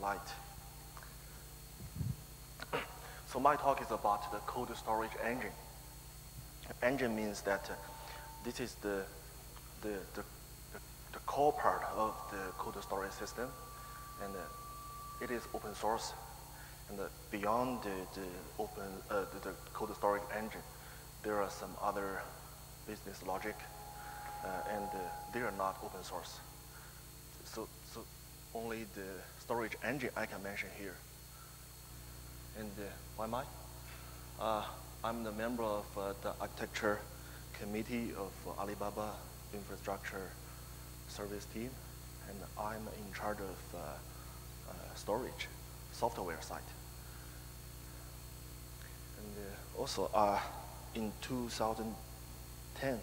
light. so my talk is about the cold storage engine. Engine means that uh, this is the, the, the, the, core part of the cold storage system, and uh, it is open source. And uh, beyond the, the open uh, the, the cold storage engine, there are some other business logic, uh, and uh, they are not open source. So, so only the storage engine I can mention here. And uh, why am I? Uh, I'm the member of uh, the architecture committee of Alibaba infrastructure service team, and I'm in charge of uh, storage software side. And also, in 2010,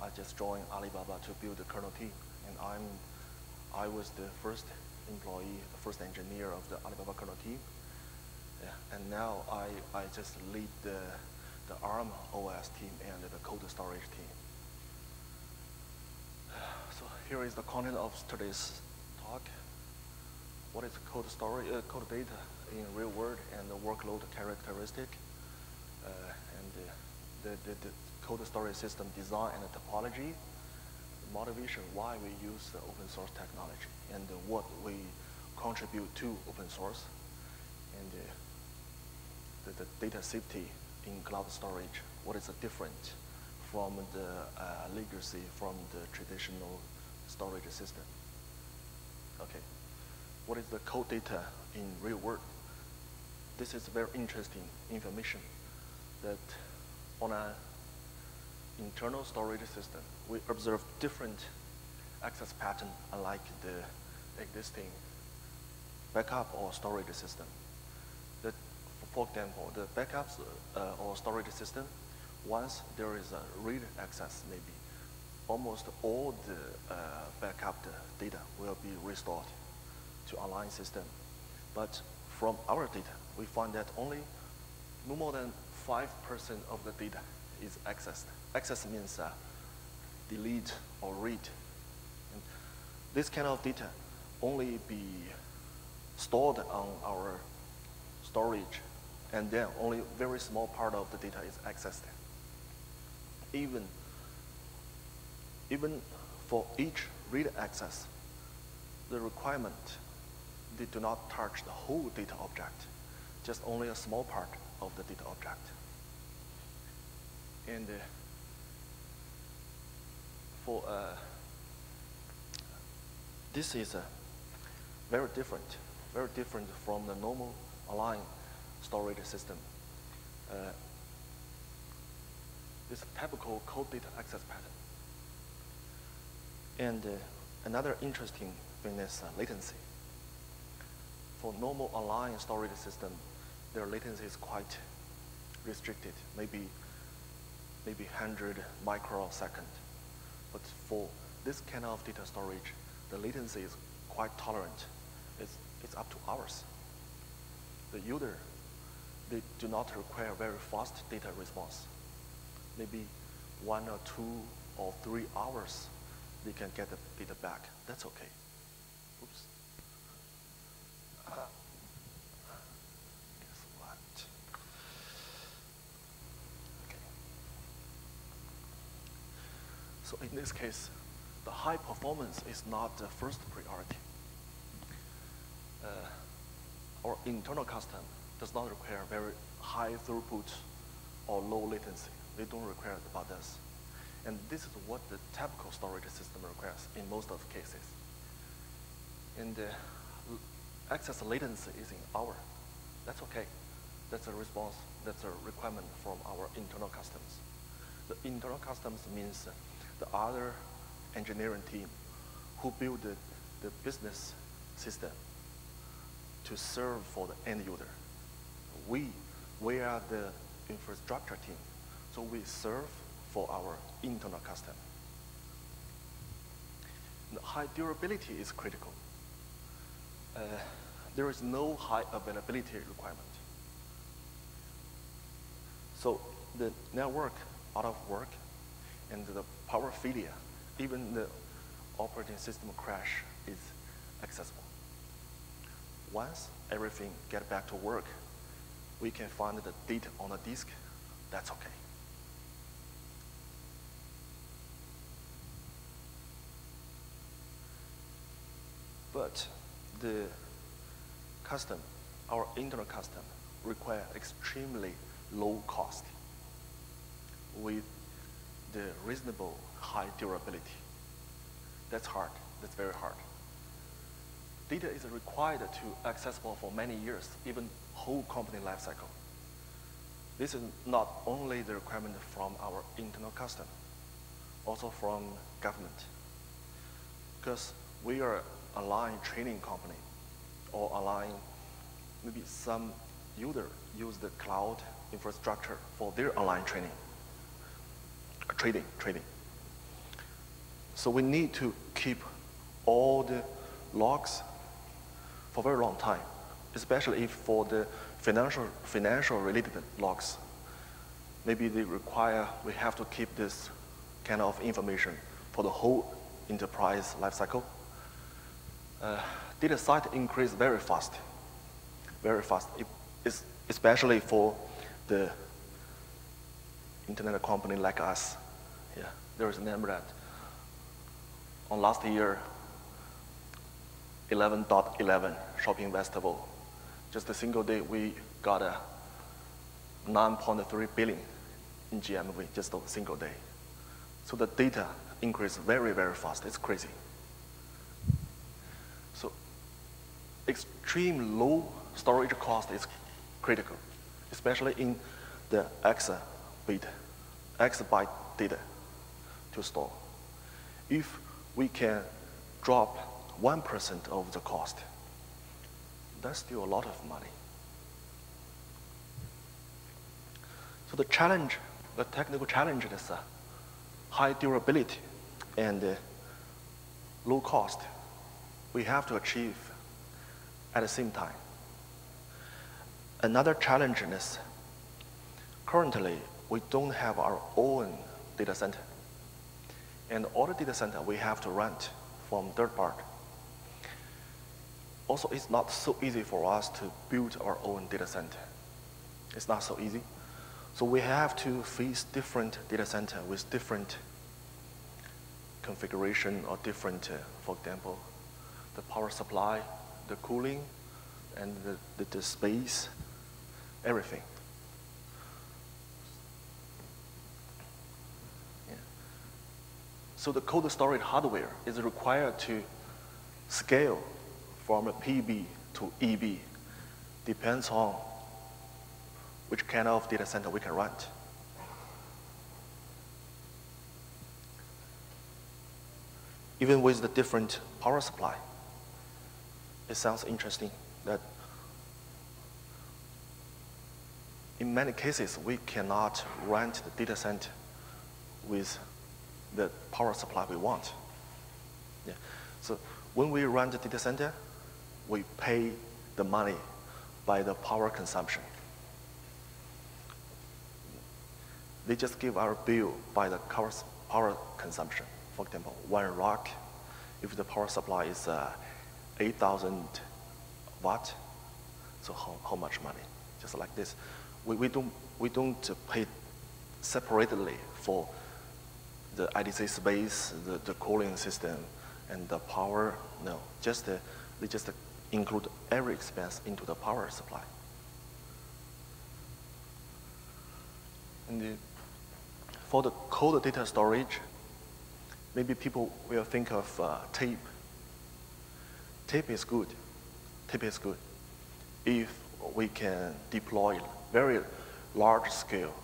I just joined Alibaba to build the kernel team, and I'm I was the first employee, the first engineer of the Alibaba kernel team. Yeah, and now I, I just lead the, the ARM OS team and the code storage team. So here is the content of today's talk. What is code storage, uh, cold data in real world and the workload characteristic, uh, and the, the, the, the cold storage system design and topology, the motivation why we use the open source technology and what we contribute to open source and the, the, data safety in cloud storage. What is the difference from the uh, legacy from the traditional storage system? Okay. What is the code data in real world? This is very interesting information that on an internal storage system, we observe different access pattern unlike the existing backup or storage system. The, for example, the backups uh, or storage system, once there is a read access, maybe almost all the uh, backup data will be restored to online system. But from our data, we find that only no more than 5% of the data is accessed. Access means uh, delete or read. And this kind of data only be stored on our storage, and then only very small part of the data is accessed. Even, even for each read access, the requirement, they do not touch the whole data object, just only a small part of the data object. And uh, for uh, this is uh, very different, very different from the normal online storage system. Uh, this typical cold data access pattern. And uh, another interesting thing is uh, latency. For normal online storage system, their latency is quite restricted, maybe maybe 100 microsecond. But for this kind of data storage, the latency is quite tolerant. It's, it's up to hours. The user, they do not require very fast data response. Maybe one or two or three hours, they can get the data back. That's okay. Oops. Uh, So in this case, the high performance is not the first priority. Uh, our internal custom does not require very high throughput or low latency. They don't require about this. And this is what the typical storage system requires in most of the cases. And uh, access latency is in hour. That's okay. That's a response. That's a requirement from our internal customs. The internal customs means the other engineering team who build the, the business system to serve for the end user. We, we are the infrastructure team, so we serve for our internal customer. The high durability is critical. Uh, there is no high availability requirement. So the network out of work and the power failure, even the operating system crash is accessible. Once everything get back to work, we can find the data on the disk, that's okay. But the custom, our internal custom, require extremely low cost with the reasonable high durability. That's hard. That's very hard. Data is required to accessible for many years, even whole company lifecycle. This is not only the requirement from our internal customer, also from government. Because we are a line training company or a line, maybe some user use the cloud infrastructure for their online training, trading, trading. So we need to keep all the logs for a very long time, especially if for the financial, financial related logs. Maybe they require, we have to keep this kind of information for the whole enterprise lifecycle. Uh, data site increase very fast, very fast, it, especially for the internet company like us. Yeah, there is a number that on last year, 11.11 shopping festival. Just a single day, we got a 9.3 billion in GMV, just a single day. So the data increase very, very fast. It's crazy. So extreme low storage cost is critical, especially in the exabyte, exabyte data to store. If we can drop 1% of the cost, that's still a lot of money. So the challenge, the technical challenge is uh, high durability and uh, low cost. We have to achieve at the same time. Another challenge is currently we don't have our own data center. And all the data center we have to rent from third party. Also, it's not so easy for us to build our own data center. It's not so easy. So we have to face different data center with different configuration or different, uh, for example, the power supply, the cooling, and the, the, the space, everything. So the cold storage hardware is required to scale from a PB to EB. Depends on which kind of data center we can run. Even with the different power supply, it sounds interesting that in many cases we cannot rent the data center with the power supply we want. Yeah. So when we run the data center, we pay the money by the power consumption. They just give our bill by the power consumption. For example, one rack, if the power supply is uh, 8,000 watt, so how, how much money? Just like this. We, we, don't, we don't pay separately for the IDC space, the, the cooling system, and the power. No, just uh, they just include every expense into the power supply. And the, for the cold data storage, maybe people will think of uh, tape. Tape is good. Tape is good if we can deploy very large scale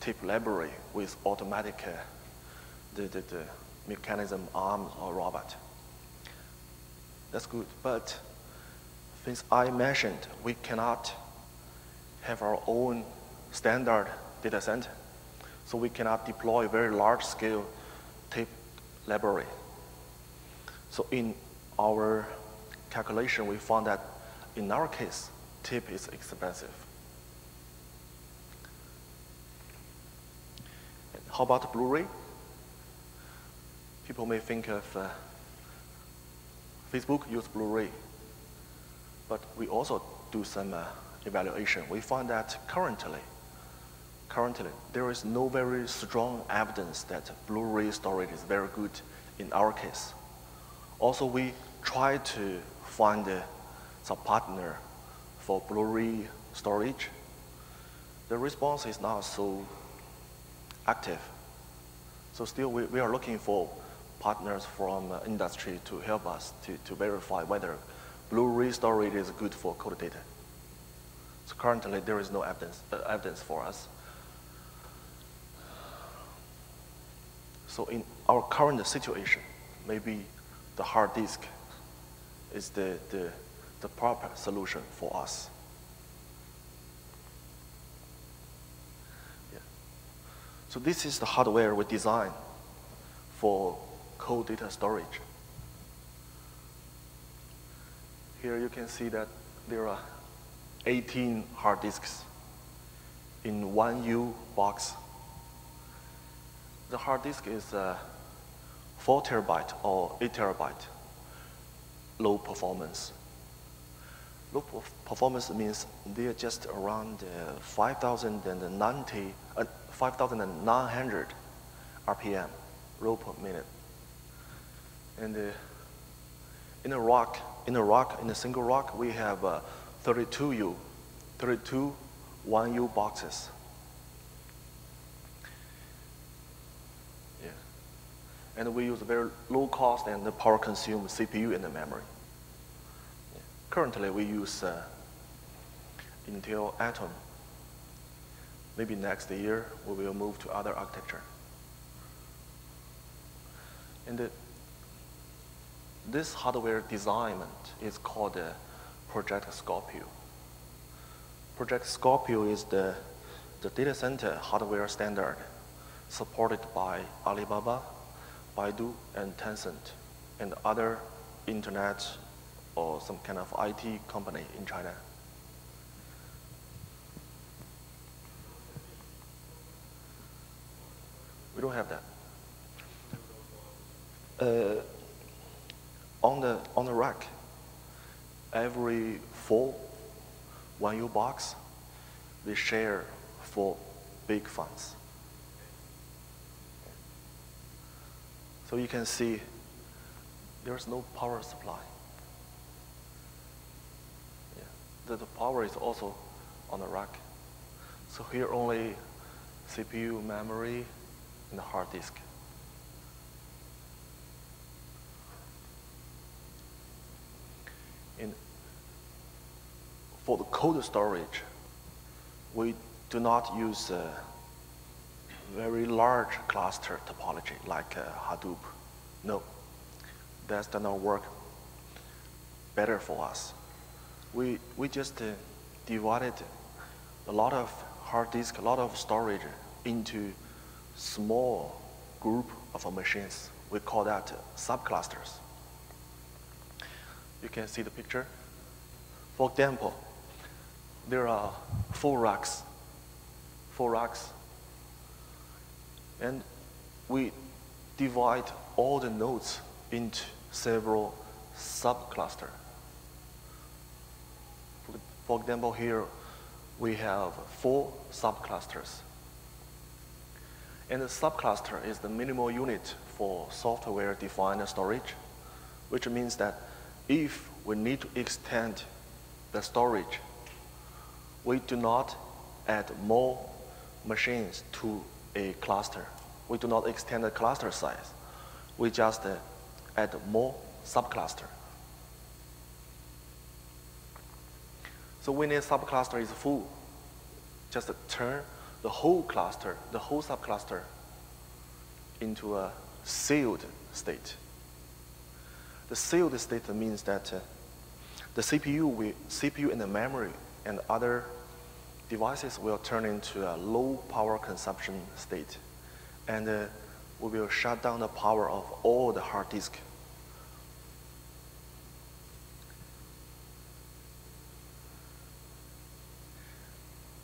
tape library with automatic uh, the, the, the mechanism arm or robot. That's good. But since I mentioned we cannot have our own standard data center, so we cannot deploy a very large scale tape library. So in our calculation, we found that in our case, tape is expensive. How about Blu-ray? People may think of uh, Facebook use Blu-ray. But we also do some uh, evaluation. We find that currently, currently there is no very strong evidence that Blu-ray storage is very good in our case. Also, we try to find uh, some partner for Blu-ray storage. The response is not so active. So still, we, we are looking for partners from industry to help us to, to verify whether Blu-ray storage is good for code data. So currently, there is no evidence, uh, evidence for us. So in our current situation, maybe the hard disk is the, the, the proper solution for us. So this is the hardware we design for cold data storage. Here you can see that there are 18 hard disks in one U box. The hard disk is uh, 4 terabyte or 8 terabyte low performance. Low performance means they're just around uh, 5,090, uh, 5,900 RPM, row per minute. And uh, in a rock, in a rock, in a single rock, we have uh, 32U, 32 1U boxes. Yeah. And we use a very low cost and power consumed CPU in the memory. Yeah. Currently, we use uh, Intel Atom. Maybe next year, we will move to other architecture. And the, this hardware design is called uh, Project Scorpio. Project Scorpio is the, the data center hardware standard supported by Alibaba, Baidu, and Tencent, and other internet or some kind of IT company in China. We don't have that. Uh, on the on the rack, every four 1U box, we share for big funds. So you can see there's no power supply. Yeah. The, power is also on the rack. So here only CPU, memory, and the hard disk. For the cold storage, we do not use a very large cluster topology like uh, Hadoop. No, that does not work better for us. We, we just uh, divided a lot of hard disk, a lot of storage into small group of machines. We call that subclusters. You can see the picture. For example, there are four racks, four racks, and we divide all the nodes into several subcluster. For example, here we have four subclusters. And the subcluster is the minimal unit for software-defined storage, which means that if we need to extend the storage we do not add more machines to a cluster. We do not extend the cluster size. We just uh, add more subcluster. So when a subcluster is full, just turn the whole cluster, the whole subcluster, into a sealed state. The sealed state means that uh, the CPU, will, CPU and the memory and other devices will turn into a low power consumption state. And uh, we will shut down the power of all the hard disk.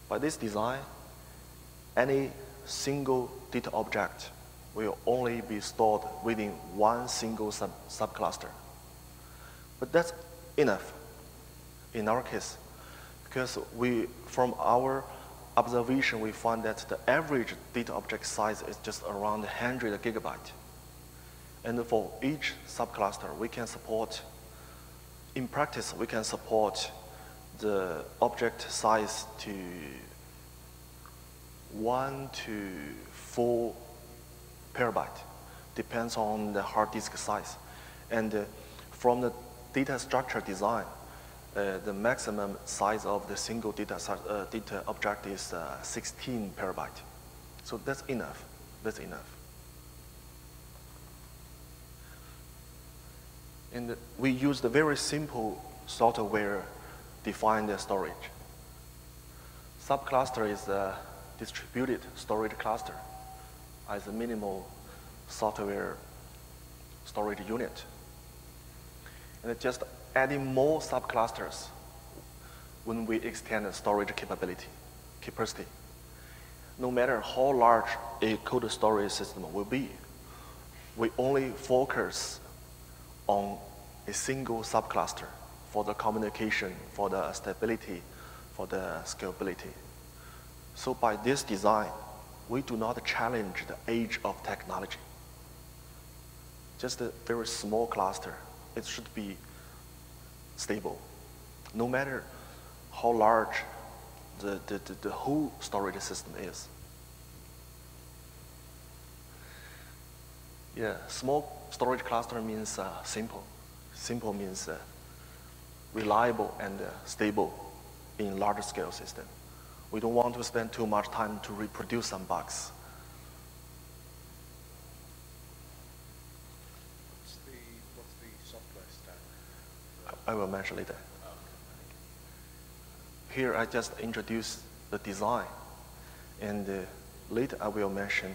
By this design, any single data object will only be stored within one single sub subcluster. But that's enough. in our case, because we, from our observation, we find that the average data object size is just around 100 gigabyte. And for each subcluster, we can support, in practice, we can support the object size to one to four terabyte, depends on the hard disk size. And uh, from the data structure design, uh, the maximum size of the single data, uh, data object is uh, 16 terabyte. So that's enough. That's enough. And we use the very simple software defined storage. Subcluster is a distributed storage cluster as a minimal software storage unit. And it just adding more subclusters when we extend the storage capability, capacity. No matter how large a cold storage system will be, we only focus on a single subcluster for the communication, for the stability, for the scalability. So by this design, we do not challenge the age of technology. Just a very small cluster. It should be stable. No matter how large the, the, the, the whole storage system is. Yeah, small storage cluster means uh, simple. Simple means uh, reliable and uh, stable in large scale system. We don't want to spend too much time to reproduce some bugs. What's the, what's the software stack? I will mention later. Here I just introduce the design, and uh, later I will mention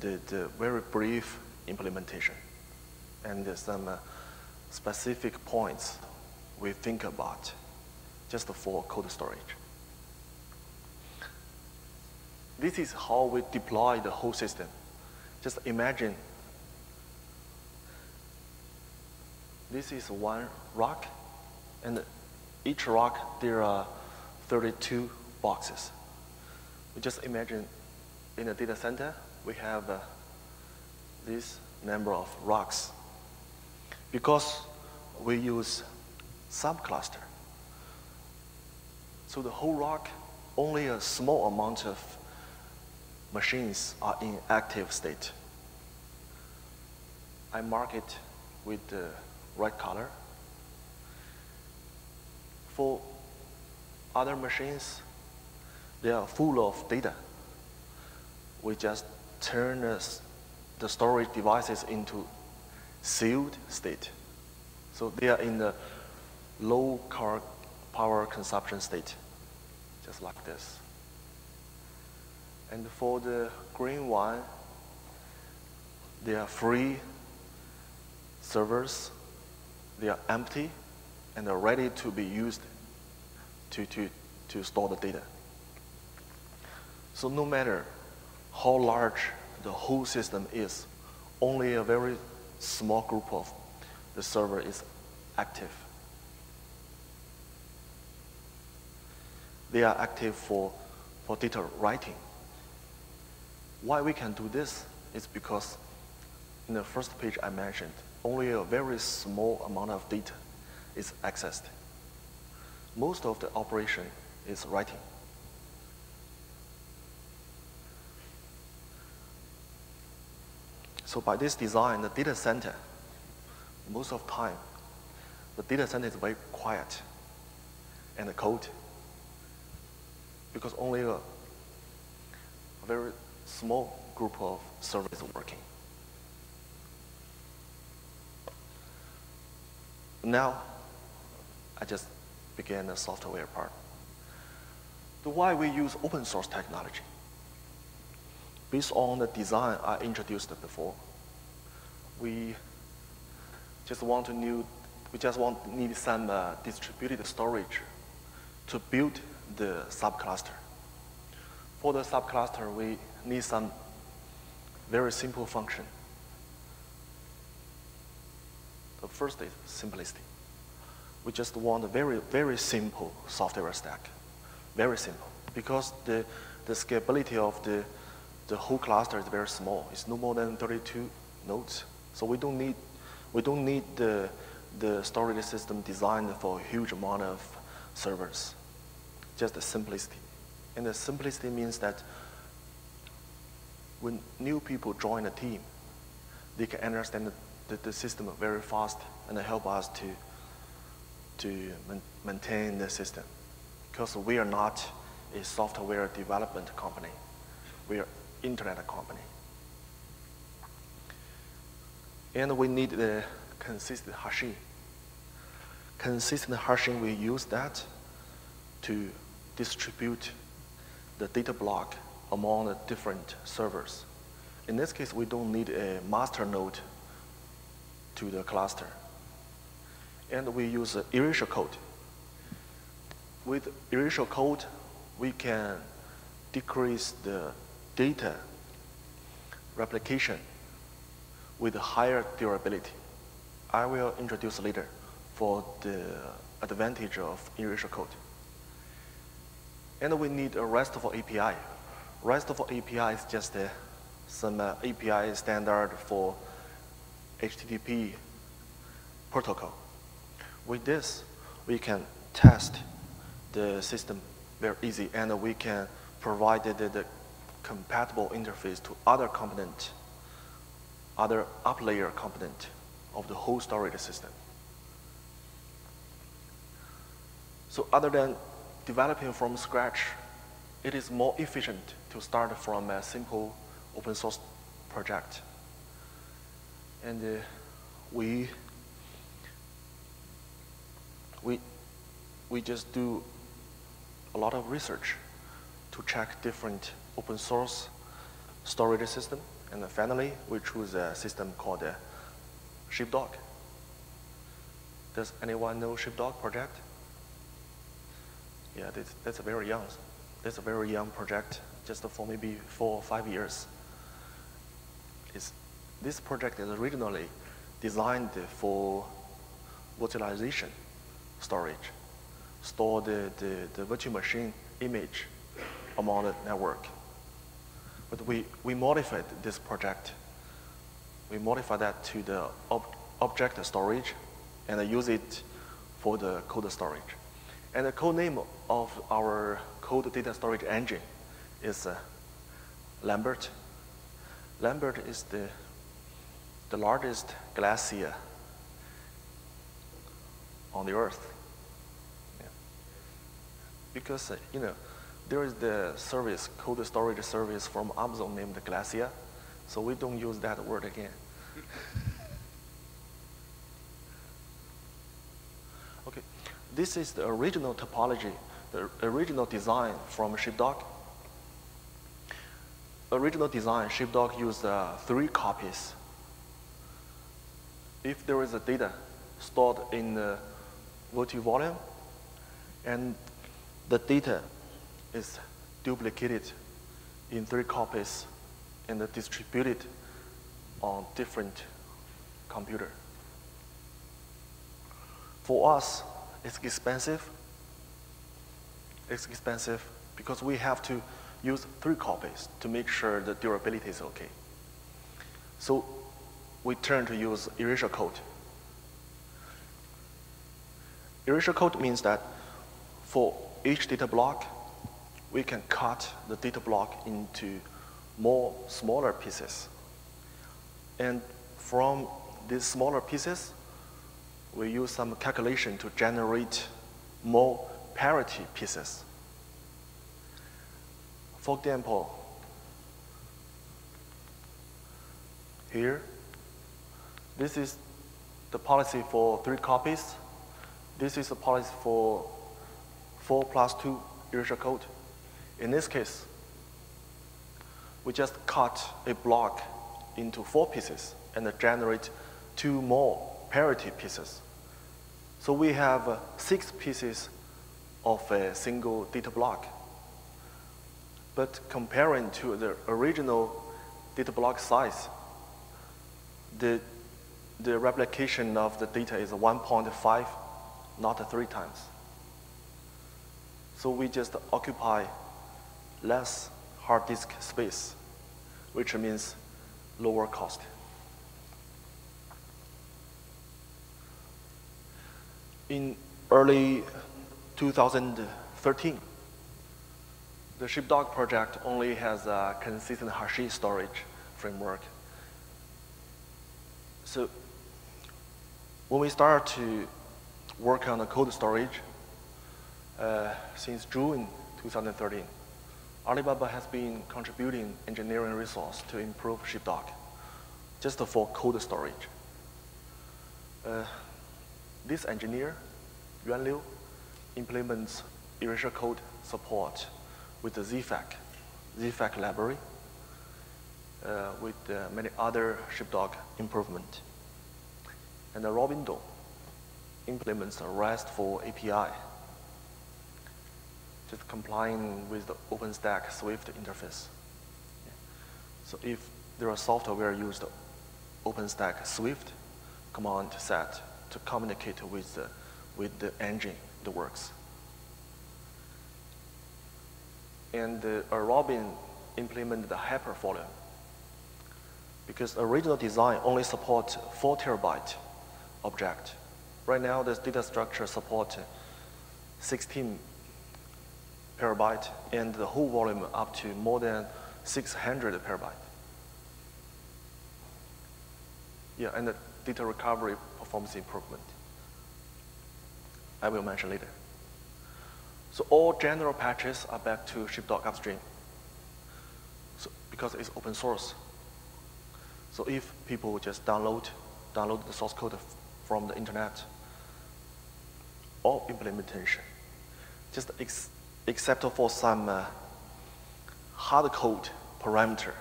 the, the very brief implementation and uh, some uh, specific points we think about just for cold storage. This is how we deploy the whole system. Just imagine this is one rack, and each rock, there are 32 boxes. We just imagine in a data center we have uh, this number of rocks. Because we use subcluster, so the whole rock, only a small amount of machines are in active state. I mark it with the right color. For other machines, they are full of data. We just turn the storage devices into sealed state. So they are in the low power consumption state, just like this. And for the green one, they are free servers. They are empty and are ready to be used to, to, to store the data. So no matter how large the whole system is, only a very small group of the server is active. They are active for, for data writing. Why we can do this is because in the first page I mentioned, only a very small amount of data is accessed. Most of the operation is writing. So by this design, the data center, most of the time, the data center is very quiet and cold because only a, a very small group of servers are working. Now, I just began the software part. The why we use open source technology. Based on the design I introduced before, we just want to new, we just want need some uh, distributed storage to build the subcluster. For the subcluster, we need some very simple function. The first is simplicity. We just want a very, very simple software stack. Very simple. Because the, the scalability of the, the whole cluster is very small. It's no more than 32 nodes. So we don't need, we don't need the, the storage system designed for a huge amount of servers. Just the simplicity. And the simplicity means that when new people join a team, they can understand the, the, the system very fast and help us to, to maintain the system. Because we are not a software development company. We are internet company. And we need the consistent hashing. Consistent hashing, we use that to distribute the data block among the different servers. In this case, we don't need a master node to the cluster. And we use erasure code. With erasure code, we can decrease the data replication with higher durability. I will introduce later for the advantage of erasure code. And we need a RESTful API. RESTful API is just uh, some uh, API standard for HTTP protocol. With this, we can test the system very easy and we can provide the, the compatible interface to other component, other up layer component of the whole storage system. So other than developing from scratch, it is more efficient to start from a simple open source project. And uh, we, we, we just do a lot of research to check different open source storage system. And finally, we choose a system called uh, Sheepdog. Does anyone know Sheepdog project? Yeah, that's, that's a very young, that's a very young project, just for maybe four or five years. It's, this project is originally designed for virtualization storage, store the, the, the virtual machine image among the network. But we, we modified this project. We modified that to the ob object storage and I use it for the code storage. And the code name of our code data storage engine is uh, Lambert. Lambert is the, the largest glacier on the earth. Because, uh, you know, there is the service, code storage service from Amazon named Glacier, so we don't use that word again. Okay, this is the original topology, the original design from Sheepdog. Original design, Sheepdog used uh, three copies. If there is a data stored in the virtual volume, and the data is duplicated in three copies and distributed on different computer. For us, it's expensive. It's expensive because we have to use three copies to make sure the durability is okay. So we turn to use erasure code. Erasure code means that for each data block, we can cut the data block into more smaller pieces. And from these smaller pieces, we use some calculation to generate more parity pieces. For example, here, this is the policy for three copies. This is the policy for four plus two erasure code. In this case, we just cut a block into four pieces and generate two more parity pieces. So we have uh, six pieces of a single data block. But comparing to the original data block size, the, the replication of the data is 1.5 not three times. So we just occupy less hard disk space, which means lower cost. In early 2013, the Sheepdog project only has a consistent Hashi storage framework. So when we start to work on the cold storage, uh, since June 2013, Alibaba has been contributing engineering resource to improve Sheepdog, just for cold storage. Uh, this engineer, Yuan Liu, implements erasure code support with the zfec, zfec library, uh, with uh, many other Sheepdog improvement. And the Robin Dong implements a RESTful API, just complying with the OpenStack Swift interface. So if there are software used OpenStack Swift command set to communicate with the, with the engine that works. And uh, Robin implemented the hyper volume because original design only supports 4 terabyte object. Right now, this data structure supports 16 terabyte and the whole volume up to more than 600 terabyte. Yeah, and the data recovery performance improvement. I will mention later. So all general patches are back to Sheepdog upstream. So because it's open source. So if people just download, download the source code from the internet, all implementation, just except for some uh, hard code parameter,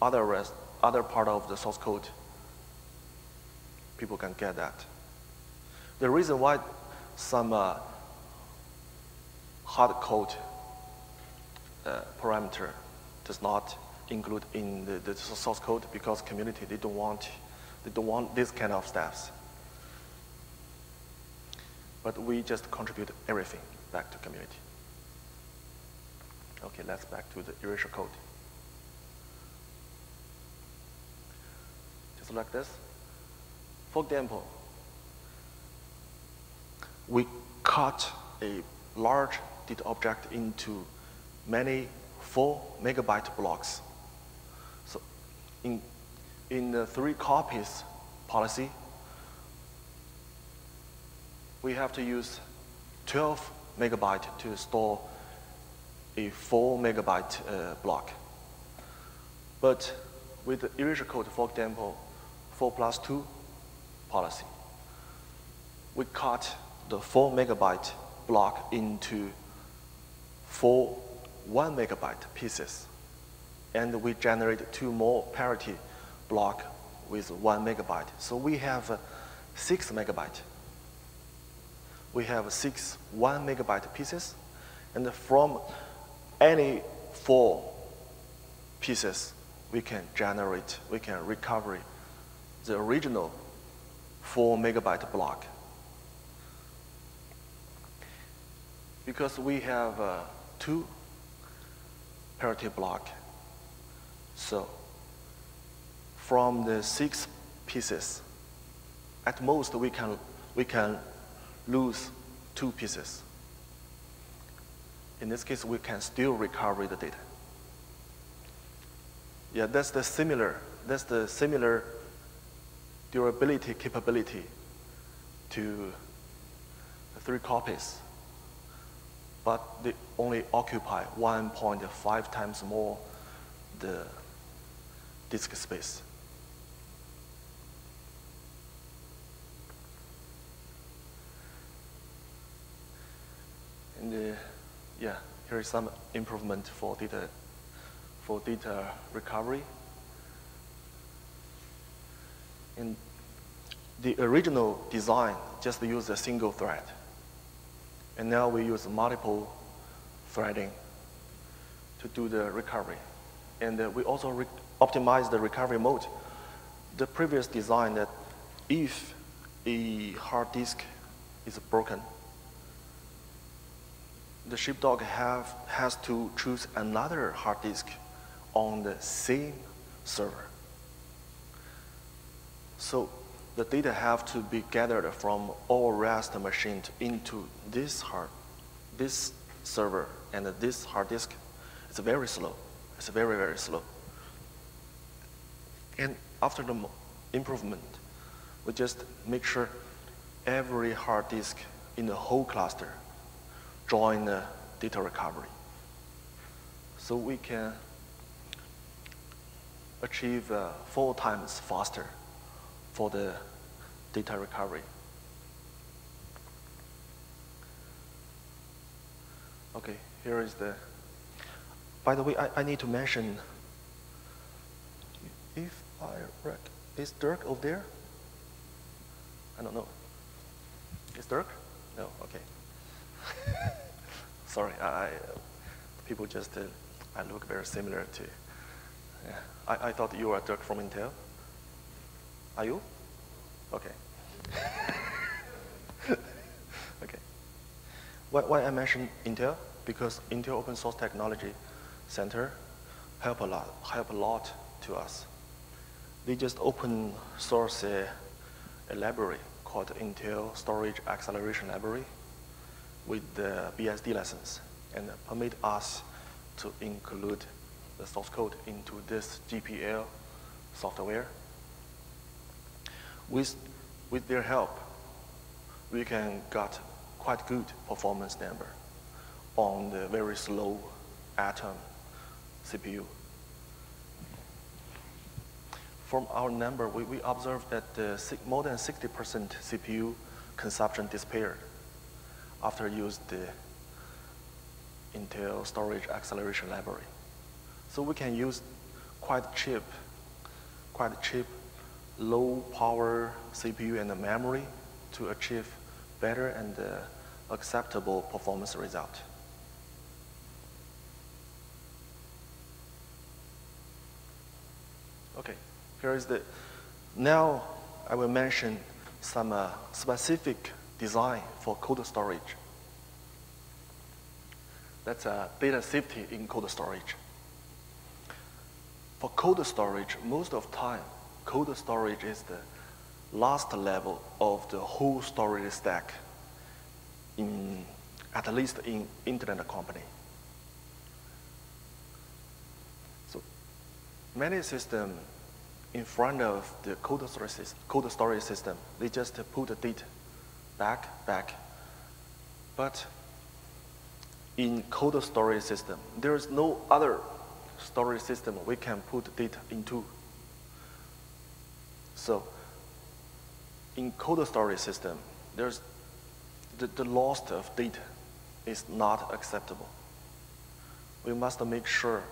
other, rest, other part of the source code, people can get that. The reason why some uh, hard code uh, parameter does not include in the, the, source code because community they don't want they don't want this kind of steps. But we just contribute everything back to community. Okay, let's back to the erasure code. Just like this. For example, we cut a large data object into many four megabyte blocks. So in, in the three copies policy, we have to use 12 megabyte to store a four megabyte uh, block. But with the erasure code, for example, 4 plus 2 policy, we cut the 4 megabyte block into four 1 megabyte pieces. And we generate two more parity block with 1 megabyte. So we have uh, 6 megabyte. We have six 1 megabyte pieces. And from any four pieces, we can generate, we can recover the original 4 megabyte block. because we have uh, two parity block. So from the six pieces, at most we can, we can lose two pieces. In this case, we can still recover the data. Yeah, that's the similar, that's the similar durability capability to three copies but they only occupy 1.5 times more the disk space. And uh, yeah, here is some improvement for data for data recovery. And the original design just used a single thread. And now we use multiple threading to do the recovery. And uh, we also re optimize the recovery mode. The previous design that if a hard disk is broken, the sheepdog have, has to choose another hard disk on the same server. So the data have to be gathered from all rest machines into this hard, this server and this hard disk. It's very slow. It's very, very slow. And after the improvement, we just make sure every hard disk in the whole cluster join the data recovery. So we can achieve uh, four times faster for the data recovery. Okay, here is the, by the way, I, I need to mention, if I, rec is Dirk over there? I don't know. Is Dirk? No, okay. Sorry, I, people just, uh, I look very similar to, yeah. I, I thought you were Dirk from Intel. Are you? Okay. okay. Why, why I mentioned Intel? Because Intel Open Source Technology Center help a lot, help a lot to us. They just open source a, a library called Intel Storage Acceleration Library with the BSD license and permit us to include the source code into this GPL software. With, with their help, we can get quite good performance number on the very slow Atom CPU. From our number, we, we observed that uh, more than 60% CPU consumption disappeared after use the Intel Storage Acceleration Library. So we can use quite cheap, quite cheap, low power CPU and memory to achieve better and uh, acceptable performance result. Okay, here is the, now I will mention some uh, specific design for cold storage. That's uh, data safety in cold storage. For cold storage, most of time, cold storage is the last level of the whole storage stack in, at least in internet company. So many systems in front of the cold storage, cold storage system, they just put the data back, back. But in cold storage system, there is no other storage system we can put data into. So in cold storage system, there's the, the loss of data is not acceptable. We must make sure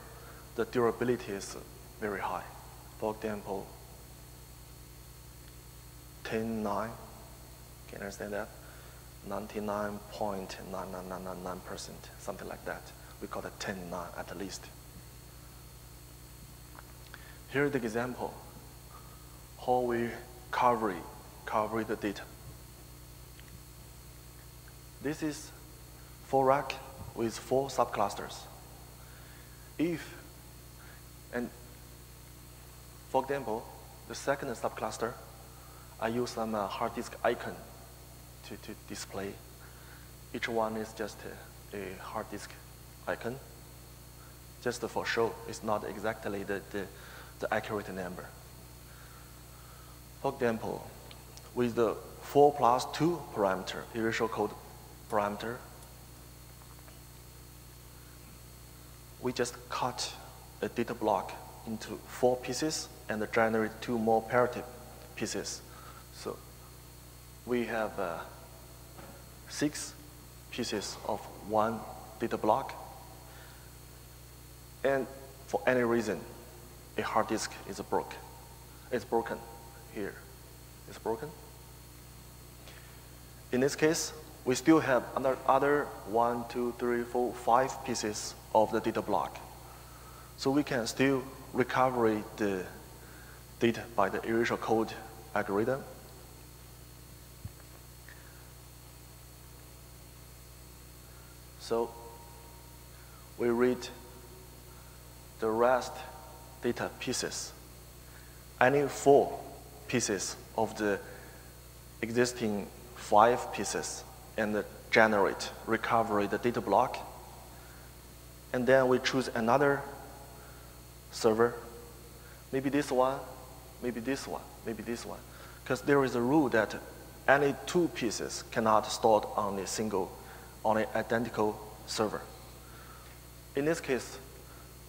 the durability is very high. For example, 10.9, can you understand that? 99.9999%, something like that. We call it 10.9 at least. Here's the example, how we cover, cover the data. This is four rack with four subclusters. If, and for example, the second subcluster, I use some uh, hard disk icon to, to display. Each one is just a, a hard disk icon, just for show. It's not exactly the, the the accurate number. For example, with the 4 plus 2 parameter, erasure code parameter, we just cut a data block into four pieces and generate two more parity pieces. So we have uh, six pieces of one data block. And for any reason, a hard disk is broken. It's broken here. It's broken. In this case, we still have another other one, two, three, four, five pieces of the data block. So we can still recover the data by the erasure code algorithm. So we read the rest data pieces. Any four pieces of the existing five pieces and generate, recovery the data block. And then we choose another server, maybe this one, maybe this one, maybe this one. Because there is a rule that any two pieces cannot stored on a single, on an identical server. In this case,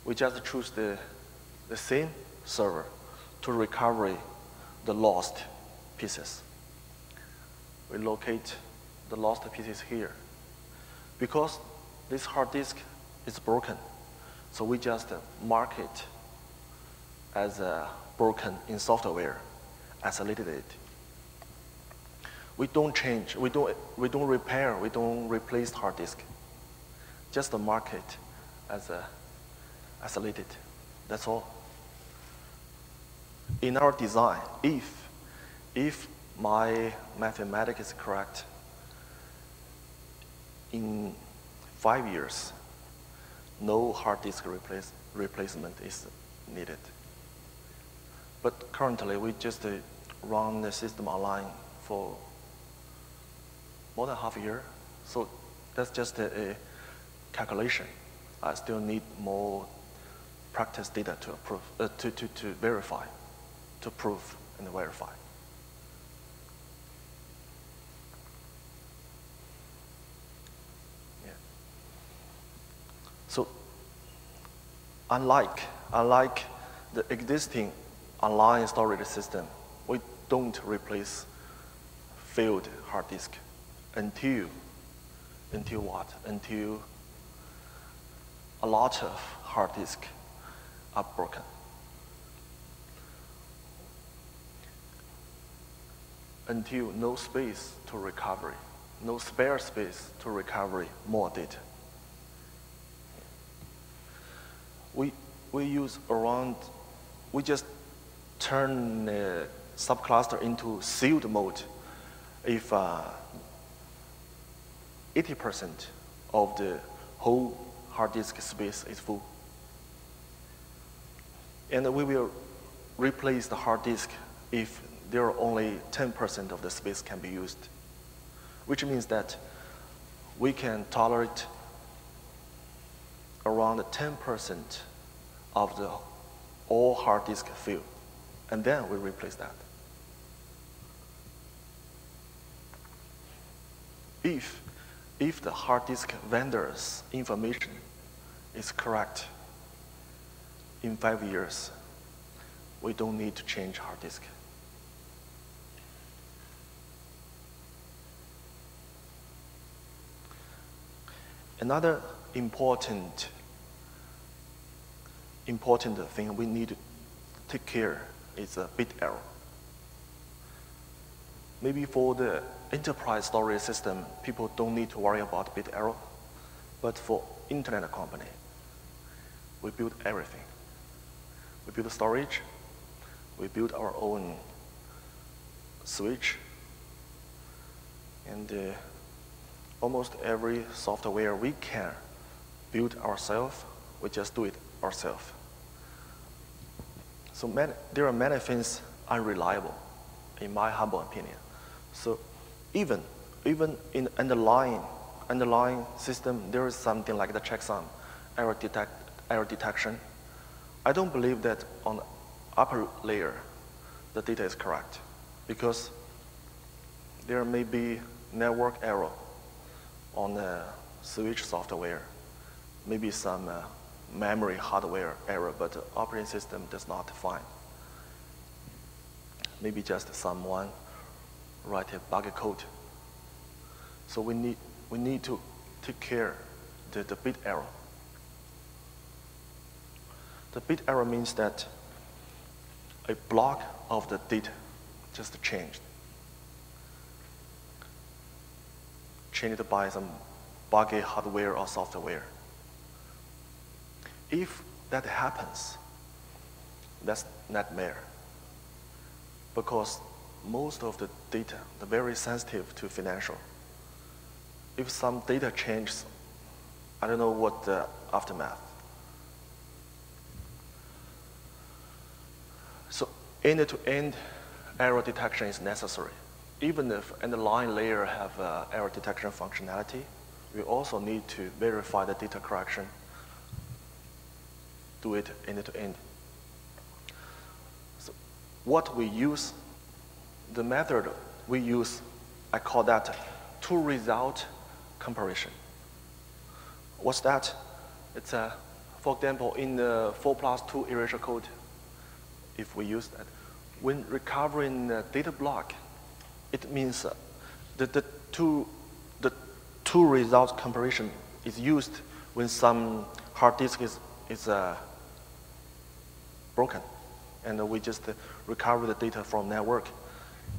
we just choose the, the same server to recover the lost pieces. We locate the lost pieces here. Because this hard disk is broken, so we just mark it as uh, broken in software, isolated it. We don't change, we don't, we don't repair, we don't replace hard disk. Just mark it as a isolated. That's all. In our design, if, if my mathematics is correct, in five years, no hard disk replace, replacement is needed. But currently, we just uh, run the system online for more than half a year. So that's just a, a calculation. I still need more practice data to, approve, uh, to, to, to verify, to prove and verify. Yeah. So unlike, unlike the existing online storage system, we don't replace failed hard disk until, until what? Until a lot of hard disk are broken. Until no space to recovery, no spare space to recovery more data. We, we use around, we just turn the subcluster into sealed mode if uh, 80% uh, of the whole hard disk space is full. And we will replace the hard disk if there are only 10% of the space can be used, which means that we can tolerate around 10% of the all hard disk fill, and then we replace that. If, if the hard disk vendor's information is correct, in five years, we don't need to change hard disk. Another important, important thing we need to take care is a bit error. Maybe for the enterprise storage system, people don't need to worry about bit error. But for internet company, we build everything. We build storage. We build our own switch. And uh, almost every software we can build ourselves, we just do it ourselves. So many, there are many things unreliable, in my humble opinion. So even, even in underlying, underlying system, there is something like the checksum, error, detect, error detection, I don't believe that on upper layer the data is correct because there may be network error on the switch software, maybe some uh, memory hardware error, but the operating system does not find. Maybe just someone write a buggy code. So we need, we need to take care the, the bit error. The bit error means that a block of the data just changed. Changed by some buggy hardware or software. If that happens, that's nightmare. Because most of the data, are very sensitive to financial. If some data changes I don't know what the aftermath. So end-to-end error detection is necessary. Even if underlying layer have uh, error detection functionality, we also need to verify the data correction, do it end-to-end. So what we use, the method we use, I call that two-result comparison. What's that? It's a, for example, in the 4 plus 2 erasure code, if we use that, when recovering the data block, it means uh, that the two, the two results comparison is used when some hard disk is, is uh, broken. And we just uh, recover the data from network.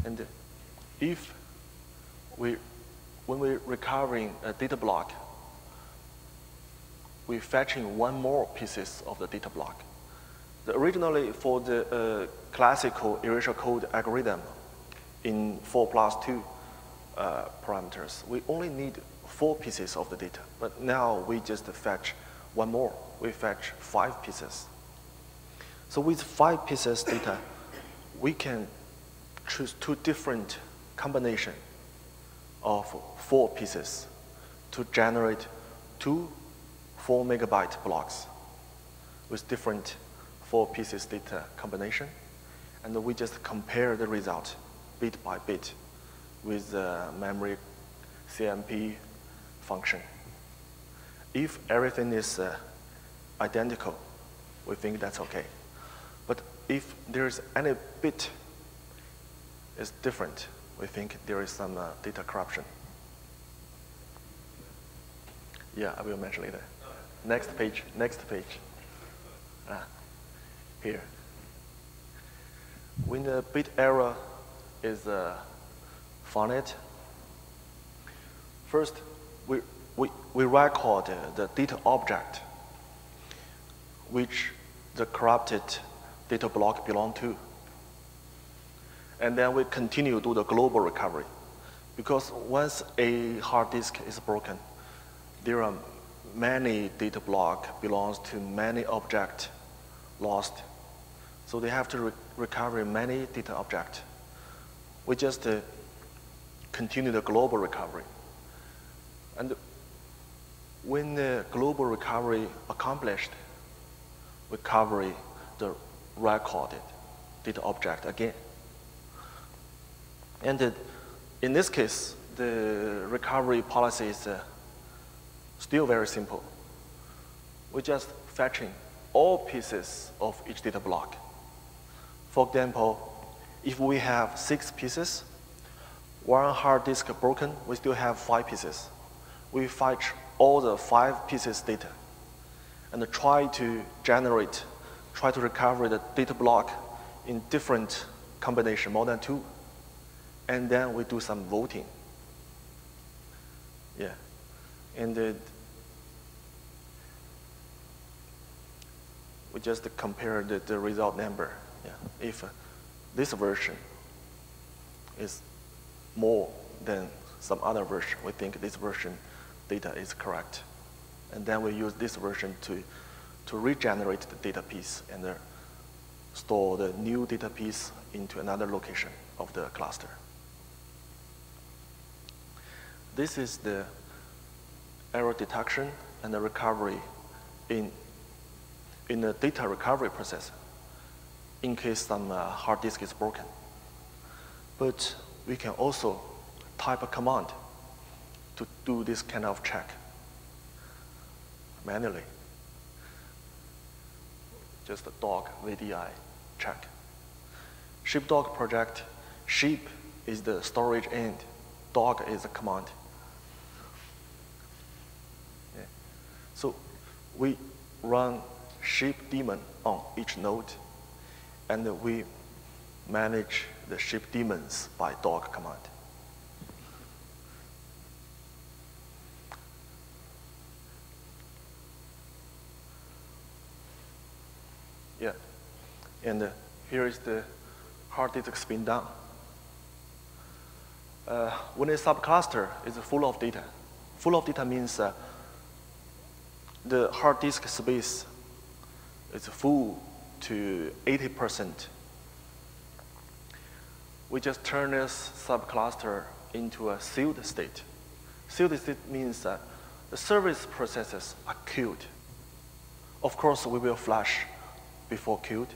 And if we, when we're recovering a data block, we're fetching one more pieces of the data block. The originally, for the uh, classical erasure code algorithm in 4 plus 2 uh, parameters, we only need four pieces of the data. But now we just fetch one more. We fetch five pieces. So with five pieces data, we can choose two different combination of four pieces to generate two four megabyte blocks with different four pieces data combination. And we just compare the result bit by bit with the memory CMP function. If everything is uh, identical, we think that's okay. But if there's any bit is different, we think there is some uh, data corruption. Yeah, I will mention later. Next page, next page. Ah, here. When the bit error is uh, found, first we, we, we record the data object which the corrupted data block belong to. And then we continue to do the global recovery. Because once a hard disk is broken, there are many data block belongs to many object lost. So they have to re recover many data object. We just uh, continue the global recovery. And when the global recovery accomplished, we cover the recorded data object again. And in this case, the recovery policy is uh, still very simple. We're just fetching all pieces of each data block. For example, if we have six pieces, one hard disk broken, we still have five pieces. We fetch all the five pieces data and try to generate, try to recover the data block in different combination, more than two. And then we do some voting. Yeah. And uh, we just compare the, the result number. Yeah. If uh, this version is more than some other version, we think this version data is correct. And then we use this version to, to regenerate the data piece and uh, store the new data piece into another location of the cluster. This is the error detection and the recovery in, in the data recovery process in case some uh, hard disk is broken. But we can also type a command to do this kind of check manually. Just a dog VDI check. Sheepdog project, sheep is the storage end, dog is the command. So we run sheep daemon on each node and we manage the sheep daemons by dog command. Yeah, and uh, here is the hard disk spin down. Uh, when a subcluster is full of data, full of data means uh, the hard disk space is full to 80%. We just turn this subcluster into a sealed state. Sealed state means that the service processes are queued. Of course, we will flash before queued.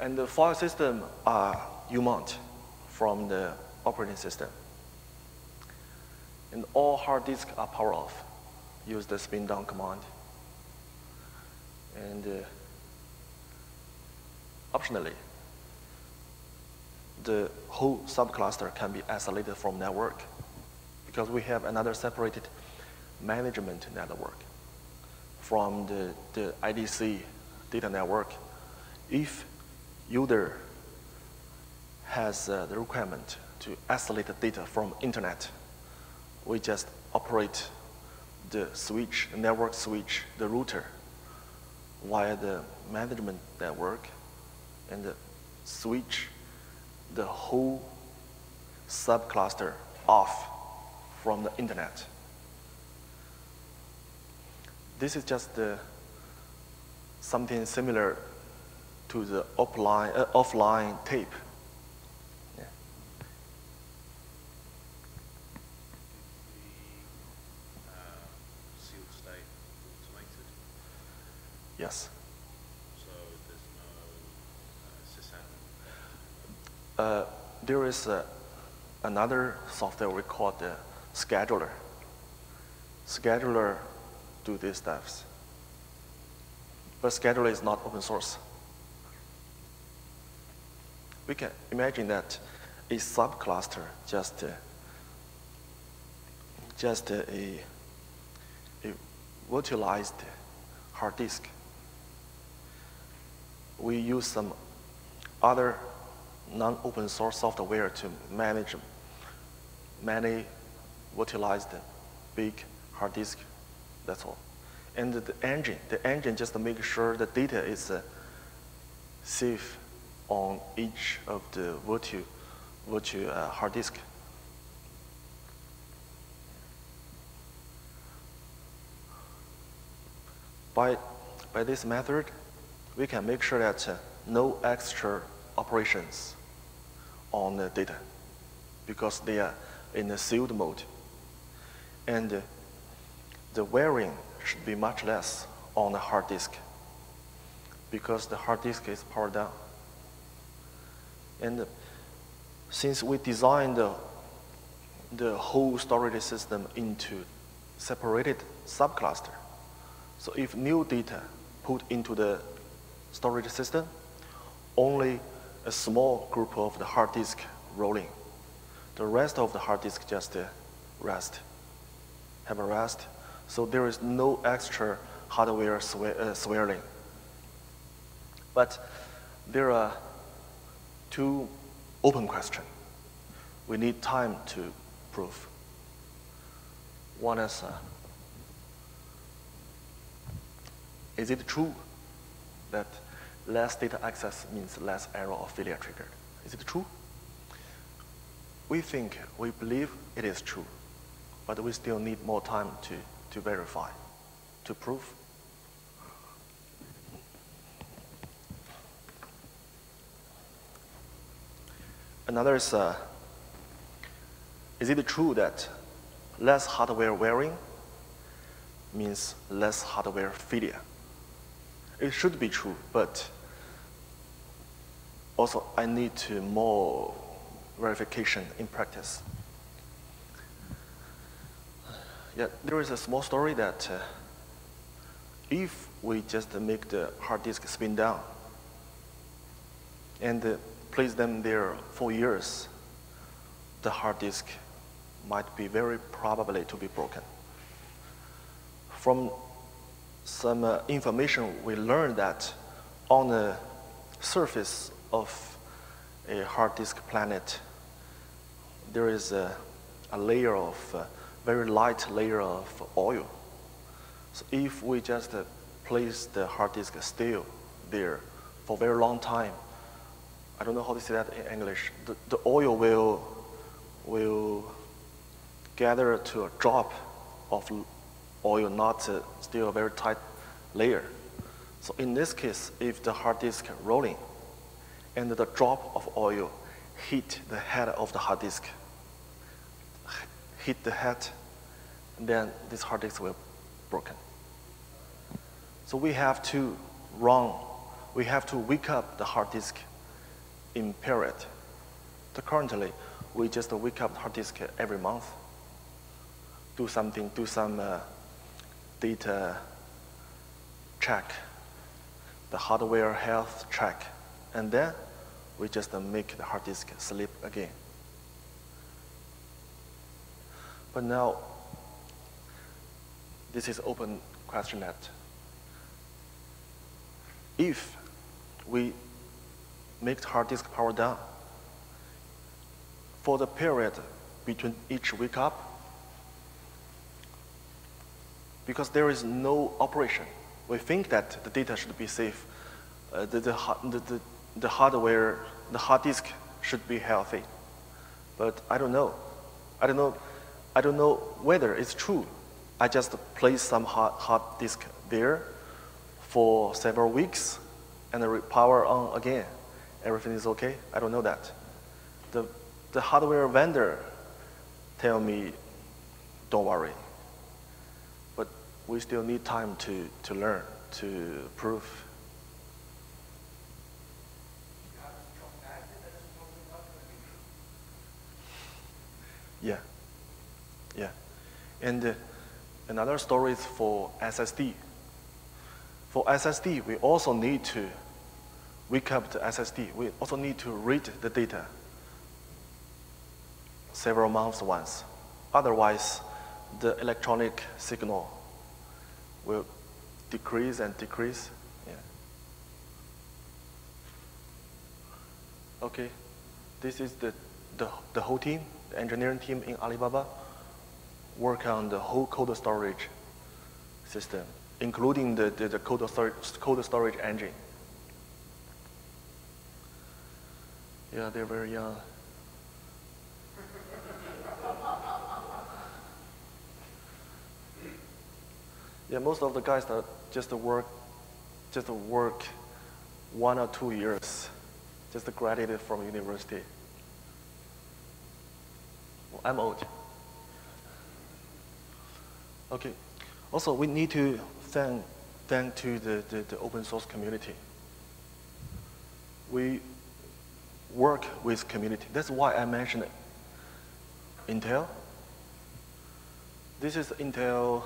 And the file system are UMount from the operating system. And all hard disks are power off. Use the spin down command. And uh, optionally, the whole subcluster can be isolated from network because we have another separated management network from the, the IDC data network. If user has uh, the requirement to isolate the data from internet, we just operate the switch, the network switch, the router via the management network and the switch the whole subcluster off from the internet. This is just uh, something similar to the offline, uh, offline tape. Yeah. The uh, sealed state automated, Yes. so there's no uh. Uh, there is uh, another software we call the scheduler. Scheduler do these steps. But scheduler is not open source. We can imagine that a subcluster just uh, just uh, a, a virtualized hard disk. We use some other non-open source software to manage many virtualized big hard disk. That's all. And the engine, the engine just to make sure the data is uh, safe on each of the virtual, virtual uh, hard disk. By, by this method, we can make sure that uh, no extra operations on the data because they are in a sealed mode. And uh, the wearing should be much less on the hard disk because the hard disk is powered down. And uh, since we designed the, the whole storage system into separated subcluster, so if new data put into the storage system, only a small group of the hard disk rolling. The rest of the hard disk just uh, rest, have a rest. So there is no extra hardware swe uh, swirling. But there are two open questions. We need time to prove. One is, uh, is it true that less data access means less error or failure triggered. Is it true? We think, we believe it is true, but we still need more time to, to verify, to prove. Another is, uh, is it true that less hardware wearing means less hardware failure? It should be true, but also I need to more verification in practice. Yeah, there is a small story that uh, if we just make the hard disk spin down and uh, place them there for years, the hard disk might be very probably to be broken. From some uh, information, we learned that on the surface of a hard disk planet, there is a, a layer of, uh, very light layer of oil. So if we just uh, place the hard disk still there for a very long time, I don't know how to say that in English, the, the oil will, will gather to a drop of oil, not uh, still a very tight layer. So in this case, if the hard disk rolling and the drop of oil hit the head of the hard disk, hit the head, then this hard disk will broken. So we have to run, we have to wake up the hard disk in period. So currently, we just wake up the hard disk every month, do something, do some uh, data check, the hardware health check, and then we just make the hard disk sleep again. But now, this is open question that if we make hard disk power down, for the period between each wake up, because there is no operation, we think that the data should be safe. Uh, the, the, the, the, hardware, the hard disk should be healthy. But I don't know. I don't know, I don't know whether it's true. I just place some hard, hard disk there for several weeks and power on again. Everything is okay? I don't know that. The, the hardware vendor tell me, don't worry. We still need time to, to learn, to prove. Yeah, yeah. And uh, another story is for SSD. For SSD, we also need to wake up the SSD. We also need to read the data several months once. Otherwise, the electronic signal will decrease and decrease. Yeah. Okay, this is the, the, the whole team, the engineering team in Alibaba, work on the whole cold storage system including the, the, the cold, storage, cold storage engine. Yeah, they're very young. Yeah, most of the guys that just work, just work one or two years, just graduated from university. I'm old. Okay. Also, we need to thank, thank to the, the, the open source community. We work with community. That's why I mentioned Intel. This is Intel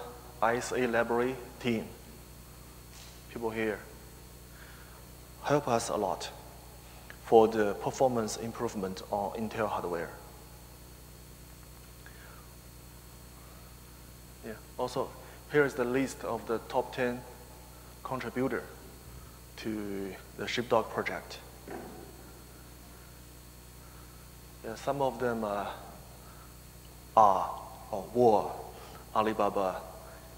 ISA library team. People here help us a lot for the performance improvement on Intel hardware. Yeah, also here is the list of the top 10 contributor to the Sheepdog project. Yeah, some of them uh, are or were Alibaba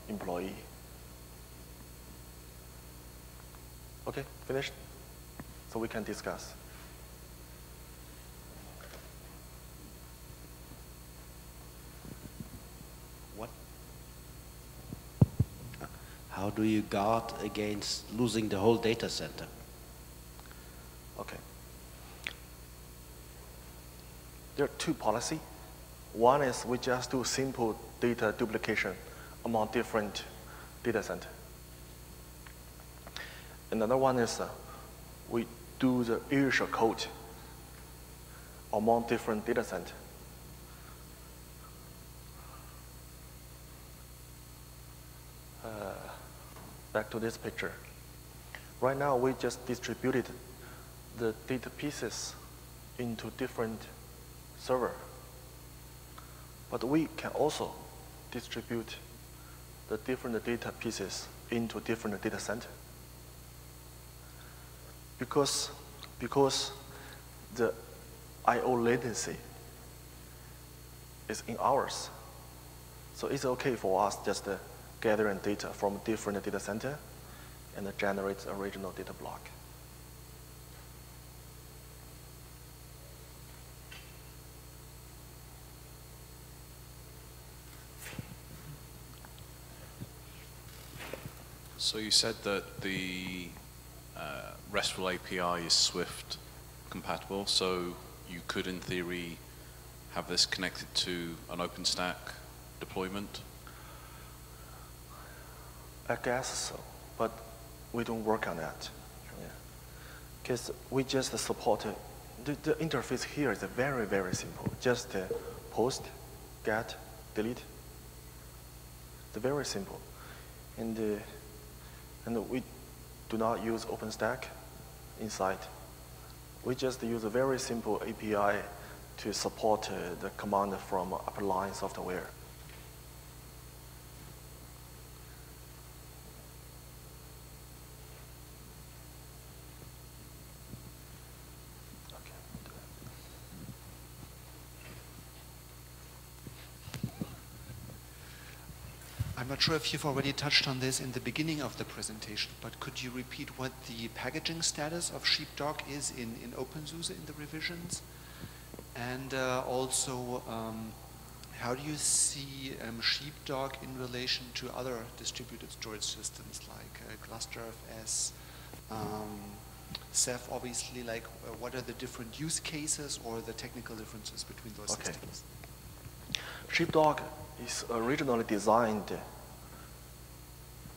employee. Okay, finished? So we can discuss. What? How do you guard against losing the whole data center? Okay. There are two policy. One is we just do simple data duplication among different data center. Another one is uh, we do the erasure code among different data center. back to this picture. Right now, we just distributed the data pieces into different server. But we can also distribute the different data pieces into different data center. Because, because the I.O. latency is in hours. So it's okay for us just to gathering data from different data center and generates original data block. So you said that the uh, RESTful API is Swift compatible, so you could, in theory, have this connected to an OpenStack deployment? I guess so, but we don't work on that. Because we just support, the, the interface here is very, very simple. Just uh, post, get, delete. It's very simple. And, uh, and we do not use OpenStack inside. We just use a very simple API to support uh, the command from upper line software. I'm not sure if you've already touched on this in the beginning of the presentation, but could you repeat what the packaging status of Sheepdog is in, in OpenSUSE in the revisions? And uh, also, um, how do you see um, Sheepdog in relation to other distributed storage systems like uh, GlusterFS, um, Ceph, obviously, like uh, what are the different use cases or the technical differences between those Okay. systems? Sheepdog is originally designed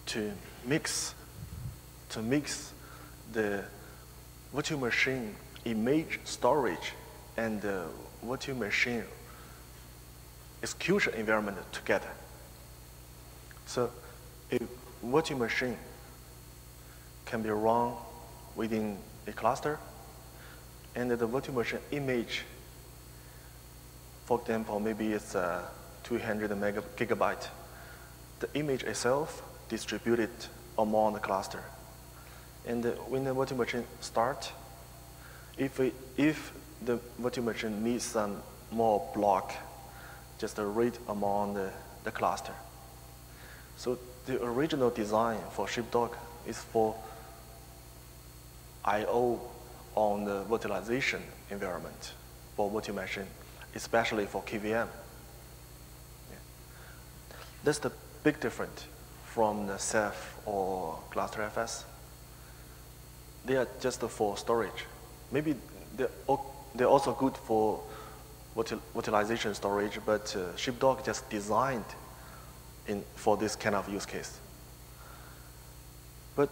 to mix to mix the virtual machine image storage and the virtual machine execution environment together. So a virtual machine can be run within a cluster and the virtual machine image for example, maybe it's uh, 200 mega gigabyte. The image itself distributed among the cluster. And uh, when the virtual machine start, if, we, if the virtual machine needs some more block, just read among the, the cluster. So the original design for Sheepdog is for I/O on the virtualization environment for virtual machine, especially for KVM. Yeah. That's the big difference from the Ceph or GlusterFS. They are just for storage. Maybe they're, they're also good for virtual- virtualization storage, but uh, Sheepdog just designed in, for this kind of use case. But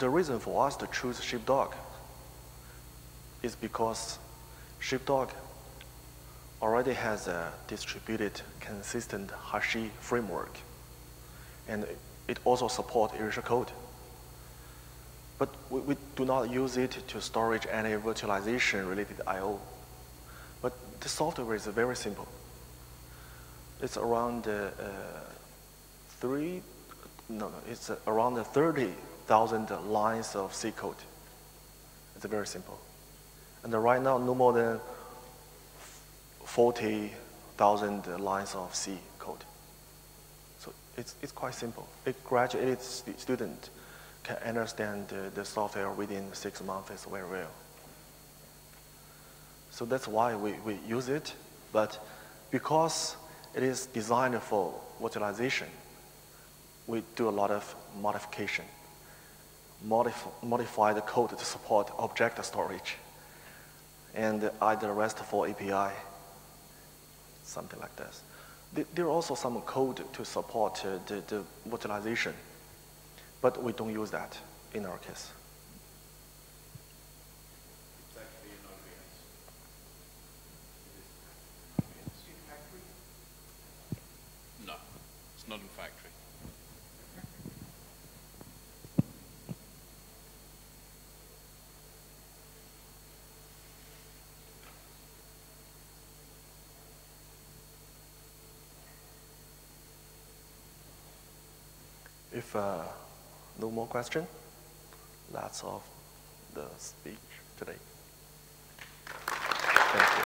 the reason for us to choose Sheepdog is because Sheepdog already has a distributed, consistent hashing framework, and it also supports Erasure code. But we, we do not use it to storage any virtualization related I/O. But the software is very simple. It's around uh, three, no, no, it's around 30,000 lines of C code. It's very simple. And right now, no more than 40,000 lines of C code. It's, it's quite simple. A graduated stu- student can understand the, the software within six months very well. So that's why we, we use it. But because it is designed for virtualization, we do a lot of modification. Modif- modify the code to support object storage and either RESTful API, something like this. Th- There are also some code to support uh, the, the virtualization, but we don't use that in our case. No, it's not in factory. Uh, no more question, that's all the speech today. Thank you.